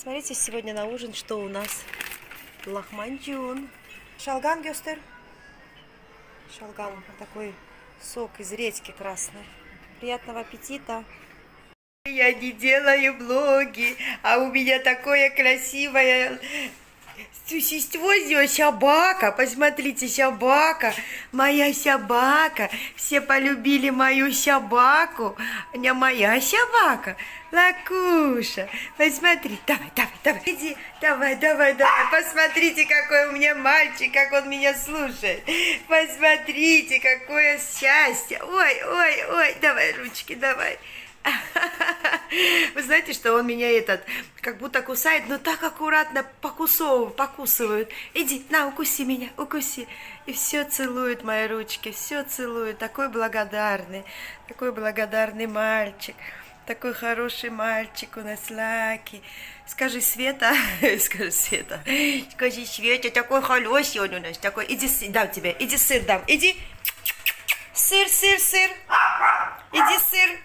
Смотрите, сегодня на ужин, что у нас. Лахманджун. Шалган гёстер. Шалган. Такой сок из редьки красный. Приятного аппетита. Я не делаю блоги, а у меня такое красивое существо здесь собака. Посмотрите, собака. Моя собака. Все полюбили мою собаку. Не моя собака. Лакуша. Посмотри. Давай, давай, давай. Иди. Давай, давай, давай. Посмотрите, какой у меня мальчик, как он меня слушает. Посмотрите, какое счастье. Ой, ой, ой. Давай, ручки, давай. Вы знаете, что он меня этот, как будто кусает, но так аккуратно покусывает, покусывают. Иди, на, укуси меня, укуси. И все целует мои ручки, все целует. Такой благодарный, такой благодарный мальчик. Такой хороший мальчик у нас, Лаки. Скажи, Света, скажи, Света, скажи, Света, такой хороший он у нас, такой, иди, дам тебе, иди сыр дам, иди, сыр, сыр, сыр, иди сыр,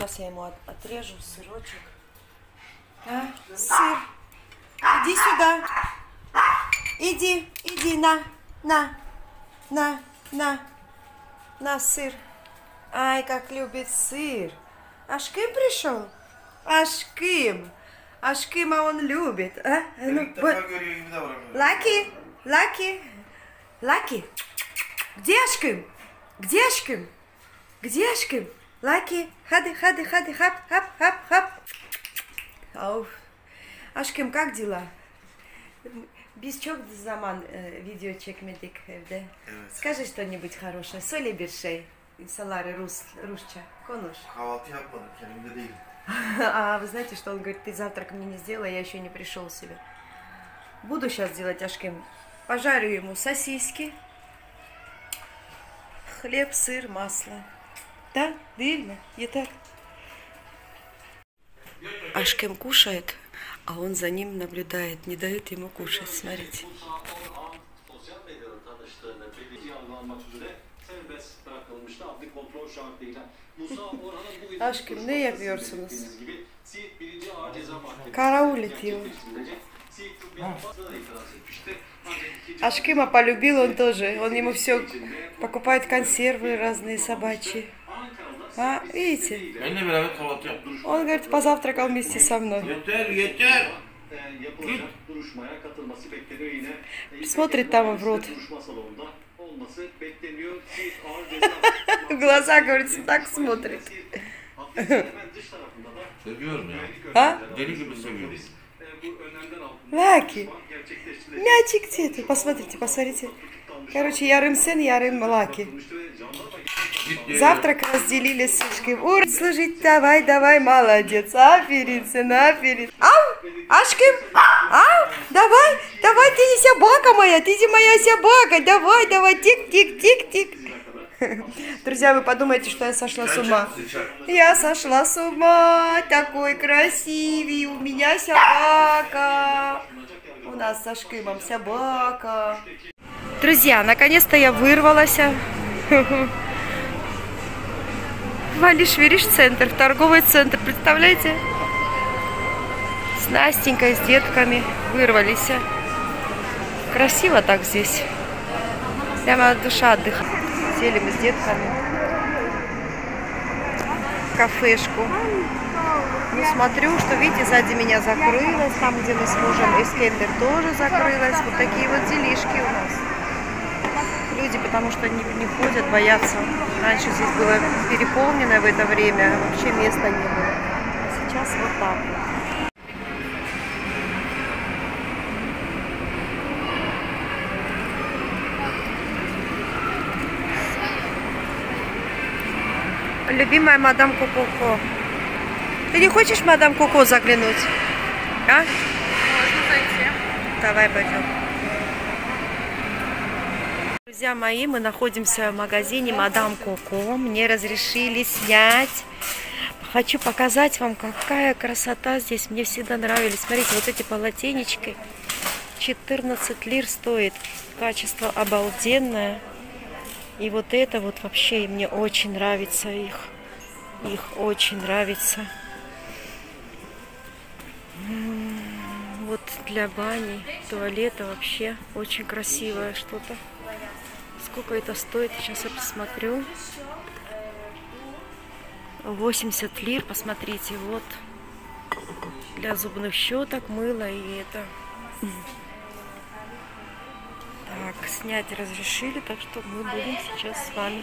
Сейчас я ему от, отрежу сырочек. А? Сыр. Иди сюда. Иди, иди, на, на, на, на, на сыр. Ай, как любит сыр. Aşkım пришел? Aşkım. Aşkım а он любит. А? Ну, вот. Лаки, Лаки, Лаки. Где aşkım? Где aşkım? Где aşkım? Лаки, хады, хады, хады, хап, хап, хап, хап. Ауф. Aşkım как дела? Biz çok zaman e, video çekmedik evde. Evet. Скажи что-нибудь хорошее. Söyle bir şey. İnsanlara Rus, Rusça. Konuş. Kahvaltı yapmadım, kendimde değilim. А вы знаете, что он говорит, ты завтрак мне не сделала, я еще не пришел в себя. Буду сейчас делать Ашким. Пожарю ему сосиски, хлеб, сыр, масло. Да, видно, и так. Ашкем кушает, а он за ним наблюдает, не дает ему кушать. Смотрите. Aşkım, ne yapıyorsunuz? Bildiğiniz gibi Siirt 1. Ağır Ceza Mahkemesi Караул его. Ашкима полюбил он тоже. Он ему все покупает консервы разные собачьи. А, видите? Benimle beraber kahvaltı yaptım. Он, говорит, позавтракал вместе со мной. Yeter, yeter. e. E, Смотрит там в рот. В глаза, говорит, так смотрит. Seviyorum ya. А? Deli gibi seviyorum. e, Лаки, мячик где-то? Посмотрите, посмотрите. Короче, Ярым сын, Ярым Лаки. Завтрак разделили с Ашким. Ур, служить, давай, давай, молодец. Аферин, сын, аферин. Ау, Ашким, ау, давай, давай, ты не собака моя, ты не моя собака. Давай, давай, тик-тик-тик-тик. Друзья, вы подумаете, что я сошла с ума. Я сошла с ума, такой красивый, у меня собака. У нас со Шкимом собака. Друзья, наконец-то я вырвалась. Валиш-Вериш центр, торговый центр, представляете? С Настенькой, с детками вырвались. Красиво так здесь. Прямо душа отдыхает. Сели мы с детками в кафешку. Ну, смотрю, что, видите, сзади меня закрылось, там, где мы с мужем, Искендер тоже закрылось. Вот такие вот делишки у нас. Люди, потому что не, не ходят, боятся. Раньше здесь было переполнено в это время, вообще места не было. А сейчас вот так вот. Любимая мадам Кукуко. Ты не хочешь мадам Коко заглянуть? А? Можно зайти. Давай пойдем. Друзья мои, мы находимся в магазине Мадам Коко. Мне разрешили снять. Хочу показать вам, какая красота здесь. Мне всегда нравились. Смотрите, вот эти полотенечки. 14 лир стоит. Качество обалденное. И вот это вот вообще мне очень нравится их. Их очень нравится. Вот для бани, туалета вообще очень красивое что-то. Сколько это стоит? Сейчас я посмотрю. 80 лир, посмотрите, вот. Для зубных щеток, мыла и это. Так, снять разрешили, так что мы будем сейчас с вами.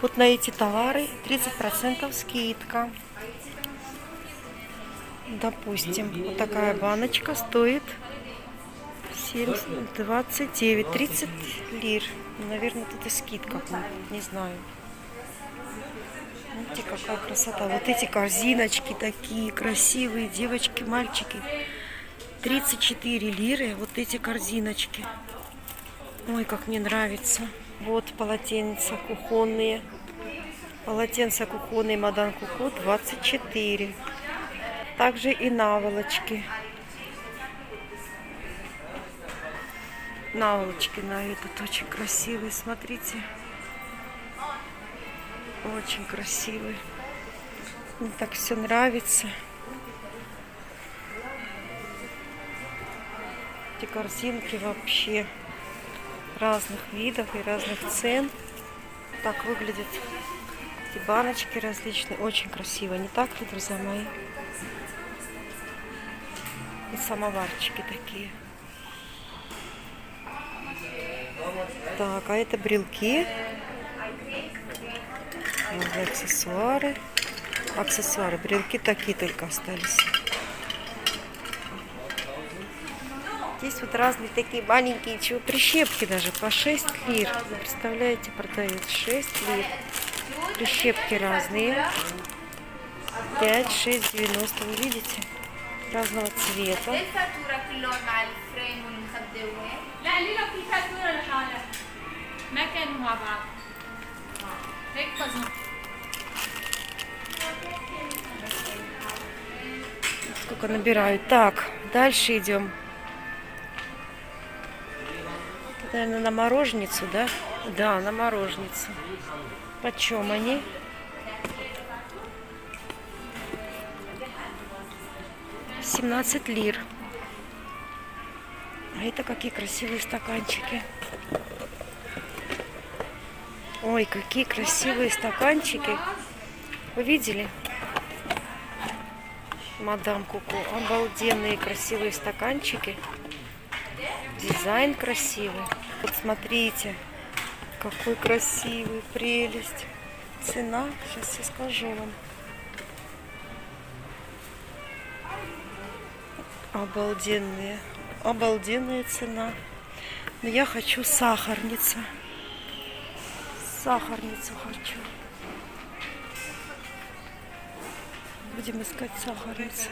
Вот на эти товары 30% скидка. Допустим, вот такая баночка стоит 70, 29, 30 лир. Наверное, тут и скидка не знаю. Видите, какая красота. Вот эти корзиночки такие красивые, девочки, мальчики. 34 лиры, вот эти корзиночки. Ой, как мне нравится. Вот полотенца кухонные. Полотенца кухонные Мадан Куку 24. Также и наволочки. Наволочки на этот очень красивые, смотрите. Очень красивый. Мне так все нравится. Эти корзинки вообще разных видов и разных цен. Так выглядят эти баночки различные. Очень красиво. Не так ли, друзья мои? И самоварчики такие. Так, а это брелки. Вот аксессуары. Аксессуары. Брелки такие только остались. Здесь вот разные такие маленькие чего прищепки даже по 6 лир. Вы представляете, продают 6 лир. Прищепки разные. 5, 6, 90. Вы видите? Разного цвета. الفاتورة كلهم مع الفريم والمخدة لا ليلى في فاتورة لحالها ما كانوا مع بعض هيك فزن Сколько набирают. Так, дальше идем. Это, наверное, на мороженицу, да? Да, на мороженицу. Почем они? Семнадцать лир. А это какие красивые стаканчики. Ой, какие красивые стаканчики. Вы видели? Мадам Куку. Обалденные красивые стаканчики. Дизайн красивый. Вот смотрите, какой красивый, прелесть. Цена, сейчас я скажу вам. Обалденные, обалденная цена. Но я хочу сахарница. Сахарницу хочу. Будем искать сахарницу.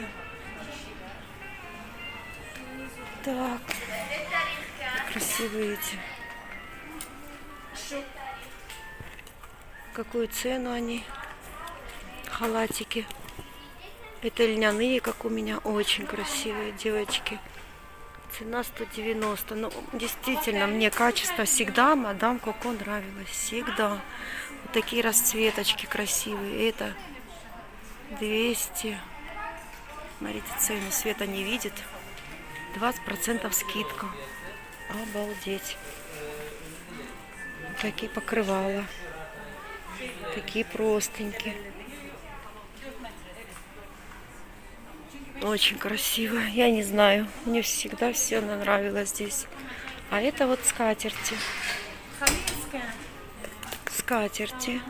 Так. Красивые эти. Какую цену они? Халатики. Это льняные, как у меня. Очень красивые девочки. Цена 190. Ну, действительно, мне качество всегда мадам Коко нравилось. Всегда. Вот такие расцветочки красивые. Это 200. Смотрите, цену Света не видит. 20% скидка. Обалдеть. Такие покрывала. Такие простенькие. Очень красиво. Я не знаю. Мне всегда все нравилось здесь. А это вот скатерти. Скатерти.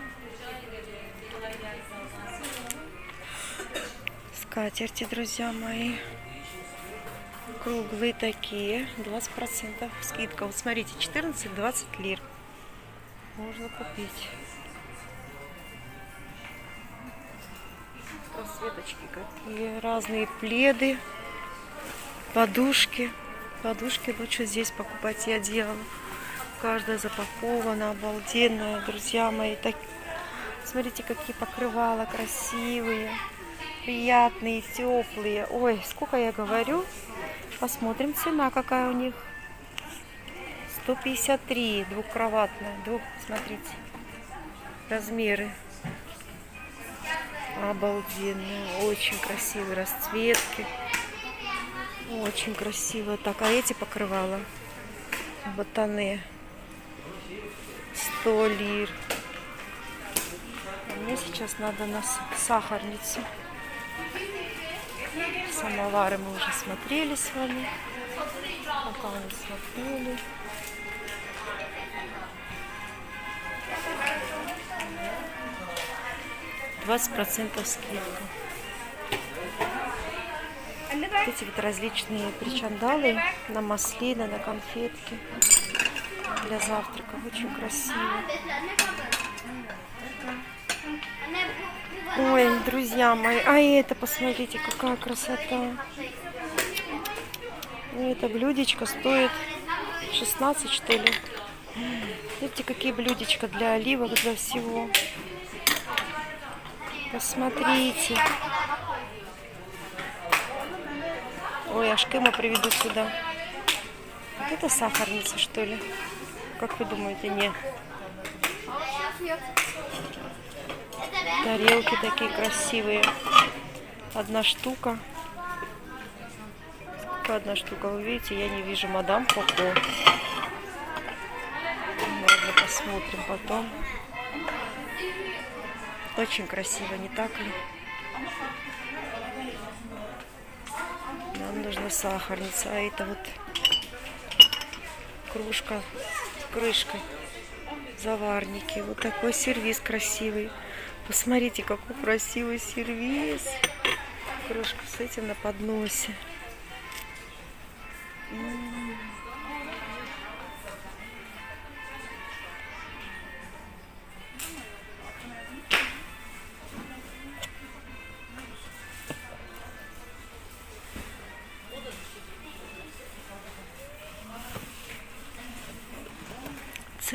Скатерти, друзья мои. Круглые такие. 20% скидка. Вот смотрите, 14-20 лир. Можно купить. Расцветочки какие. Разные пледы. Подушки. Подушки лучше здесь покупать и одеяло. Каждая запакована, обалденная, друзья мои. Так... Смотрите, какие покрывала красивые, приятные, теплые. Ой, сколько я говорю. Посмотрим, цена какая у них. 153, двухкроватная. Двух, смотрите, размеры. Обалденные, очень красивые расцветки. Очень красиво. Так, а эти покрывала? Ботаны. 100 лир. А мне сейчас надо на сахарницу. Самовары мы уже смотрели с вами. Пока не смотрели. Двадцать процентов скидка. Вот эти вот различные причандалы на маслины, на конфетки для завтрака. Очень красиво. Ой, друзья мои, а это, посмотрите, какая красота. Это блюдечко стоит 16, что ли. Видите, какие блюдечко для оливок, для всего. Посмотрите. Ой, аж Кыма приведу сюда. Вот это сахарница, что ли? Как вы думаете? Нет. Тарелки такие красивые. Одна штука. Сколько одна штука? Вы видите, я не вижу мадам Коко. Ладно, посмотрим потом. Очень красиво, не так ли? Нам нужна сахарница, а это вот кружка с крышкой. Заварники. Вот такой сервис красивый. Посмотрите, какой красивый сервис. Кружка с этим на подносе. М.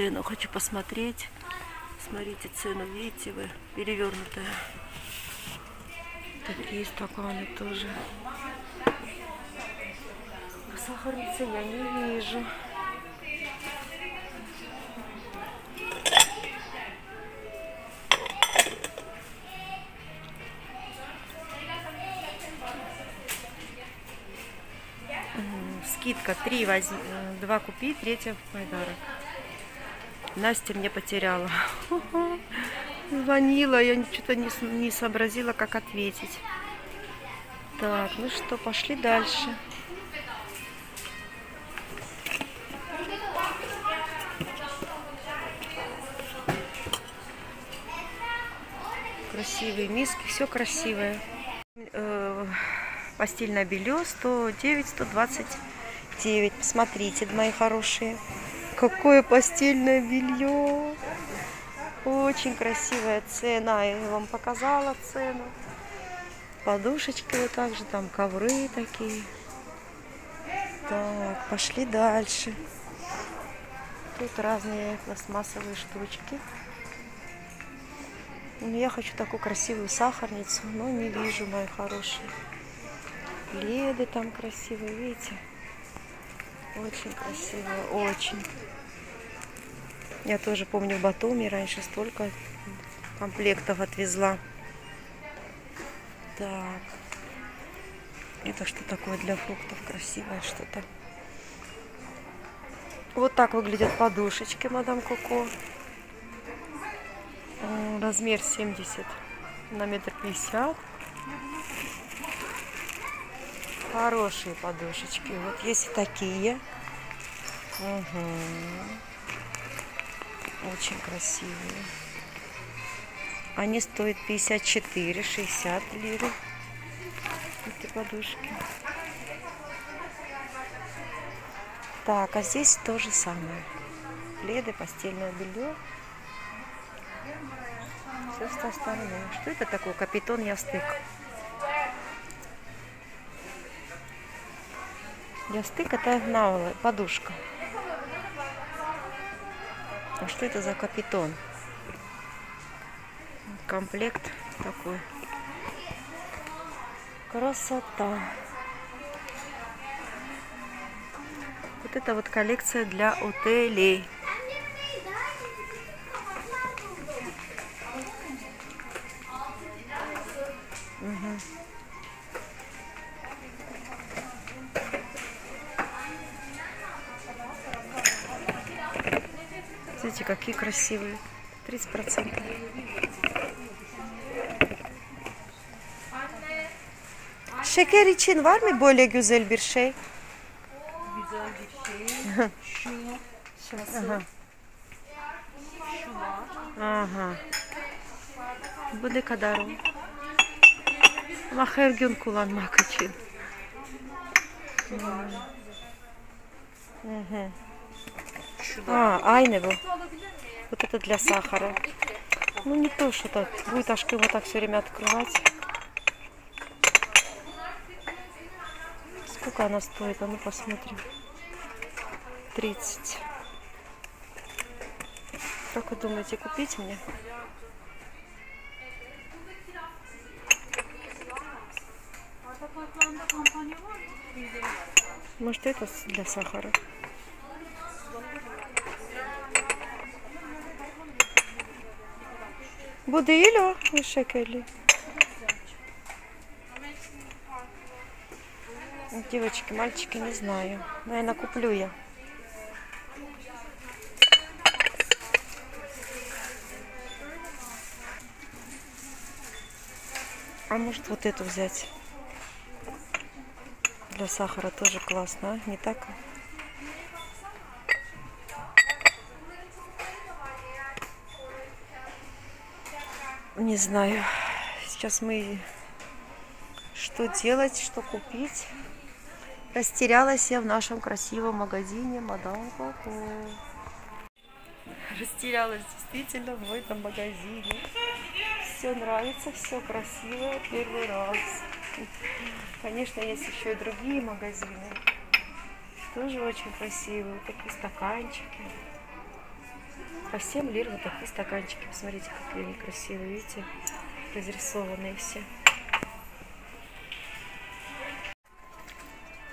Цену хочу посмотреть. Смотрите, цену видите вы, перевернутая. Такие стаканы тоже. Сахарницы я не вижу. Скидка 3 возьми, 2 купи, третья в подарок. Настя мне потеряла. Звонила, я что-то не, не сообразила, как ответить. Так, ну что, пошли дальше. Красивые миски, все красивое. Э, Постельное белье 109, 129. Посмотрите, мои хорошие. Какое постельное белье. Очень красивая цена. Я вам показала цену. Подушечки вот так же, там ковры такие. Так, пошли дальше. Тут разные пластмассовые штучки. Ну, Я хочу такую красивую сахарницу, но не вижу, мои хорошие. Леды там красивые, видите? Очень красивые, очень. Я тоже помню в Батуми раньше столько комплектов отвезла. Так. Это что такое для фруктов? Красивое что-то. Вот так выглядят подушечки, мадам Коко. М, Размер 70 на метр пятьдесят. Хорошие подушечки. Вот есть и такие. Мгм. Очень красивые. Они стоят 54-60 лиры. Эти подушки. Так, а здесь то же самое. Пледы, постельное белье. Все стороны. Что это такое? Капитон Ястык. Ястык это наволо, подушка. А что это за капитон? Комплект такой. Красота. Вот это вот коллекция для отелей. Смотрите, какие красивые. 30%. Şeker için var mı böyle güzel bir şey? Güzel bir şey. Şu. Aha. Şu var. Aha. Bu ne kadar o? Ama her gün kullanmak için. Şu da. А, aynı. Вот это для сахара. Ну не то, что так. Будет Ашка его так все время открывать. Сколько она стоит? А ну посмотрим. 30. Как вы думаете, купить мне? Может это для сахара? Bu değil o. Bu şekerli. Девочки, мальчики, не знаю. Наверное, куплю я. А может вот эту взять? Для сахара тоже классно, а? Не так? Не знаю. Сейчас мы что делать, что купить. Растерялась я в нашем красивом магазине Мадам Коко. Растерялась действительно в этом магазине. Все нравится, все красиво, первый раз. Конечно, есть еще и другие магазины. Тоже очень красивые. Такие стаканчики. По 7 лир вот такие стаканчики. Посмотрите, какие они красивые. Видите? Разрисованные все.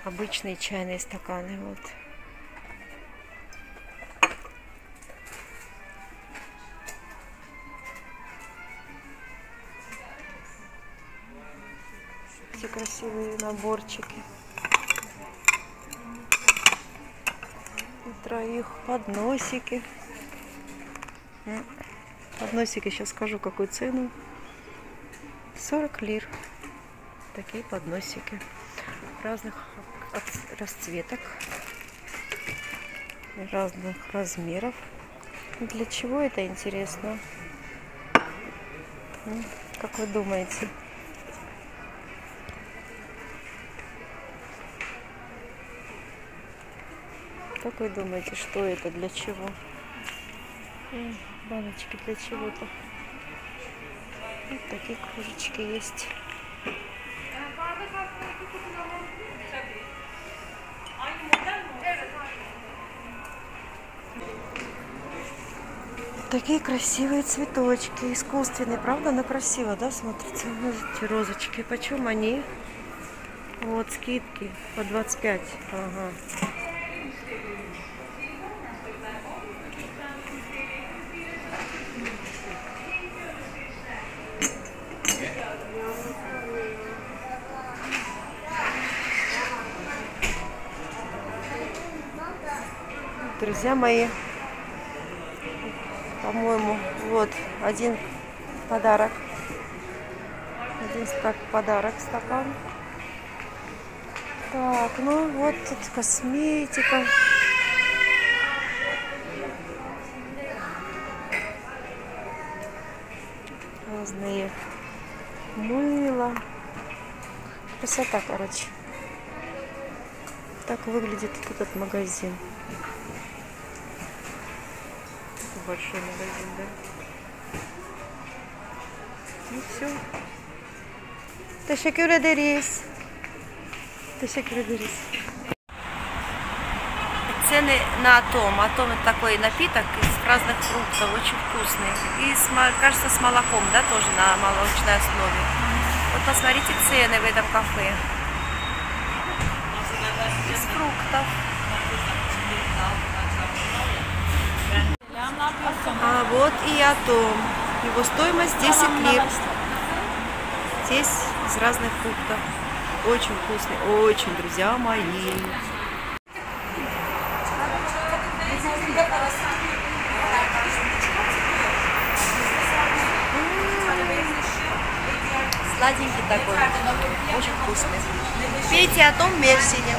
Обычные чайные стаканы. Вот. Все красивые наборчики. У троих подносики. Подносики, сейчас скажу, какую цену. 40 лир. Такие подносики. Разных расцветок. Разных размеров. Для чего это интересно? М, Как вы думаете? Как вы думаете, что это, для чего? Баночки для чего-то. Вот такие кружечки есть. Такие красивые цветочки, искусственные, правда, она красиво, да, смотрится? Вот Эти розочки, почем они? Вот скидки по 25. Ага. Друзья мои, по-моему, вот один подарок. Один стак подарок стакан. Так, ну вот тут косметика. Разные мыло. Красота, короче. Так выглядит этот магазин. Это большой магазин, да? Ну все. Teşekkür ederiz. Teşekkür ederiz. Цены на атом. Атом это такой напиток из разных фруктов, очень вкусный. И, с кажется, с молоком, да, тоже на молочной основе. Вот посмотрите цены в этом кафе. Из фруктов. А вот и о том. Его стоимость 10 лир. Здесь из разных фруктов. Очень вкусный, очень, друзья мои. сладенький такой, очень вкусный. Пейте о том Мерсине.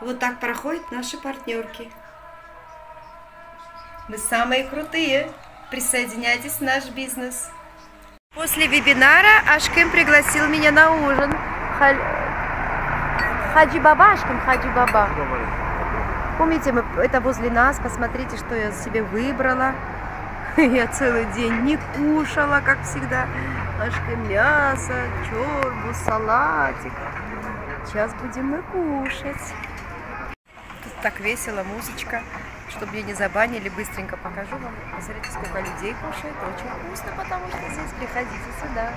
Вот так проходят наши партнерки. Мы самые крутые. Присоединяйтесь в наш бизнес. После вебинара Ашкем пригласил меня на ужин. Халь- Хаджи Баба, Ашкем Хаджи Баба. Помните, мы, это возле нас, посмотрите, что я себе выбрала. Я целый день не кушала, как всегда. Ашкем мясо, чорбу, салатик. Сейчас будем мы кушать. Тут так весело, музычка. Чтобы ее не забанили, быстренько покажу вам. Посмотрите, сколько людей кушает. Очень вкусно, потому что здесь приходите сюда.